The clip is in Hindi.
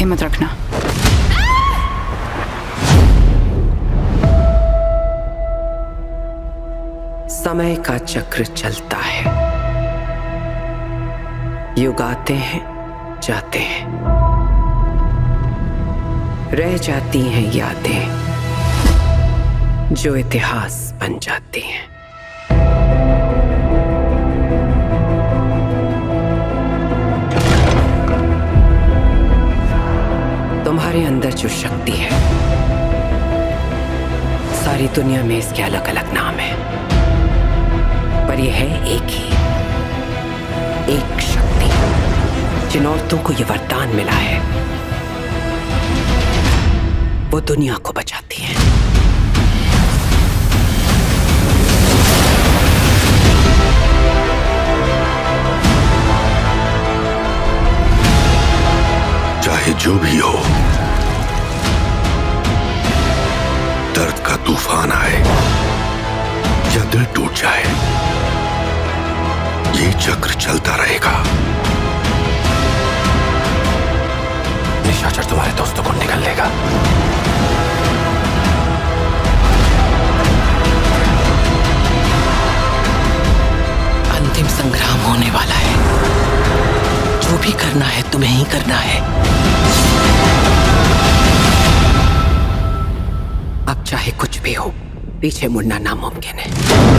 हिम्मत रखना समय का चक्र चलता है। युग आते हैं, जाते हैं। रह जाती हैं यादें, जो इतिहास बन जाती हैं। तुम्हारे अंदर जो शक्ति है, सारी दुनिया में इसके अलग अलग नाम है। पर यह है एक ही, एक शक्ति, जिन औरतों को यह वरदान मिला है। वो दुनिया को बचाती है। चाहे जो भी हो तूफ़ान आए, या दिल टूट जाए, ये चक्र चलता रहेगा। निशाचर तुम्हारे दोस्तों को निकल लेगा। अंतिम संग्राम होने वाला है। जो भी करना है, तुम्हें ही करना है। चाहे कुछ भी हो पीछे मुड़ना नामुमकिन है।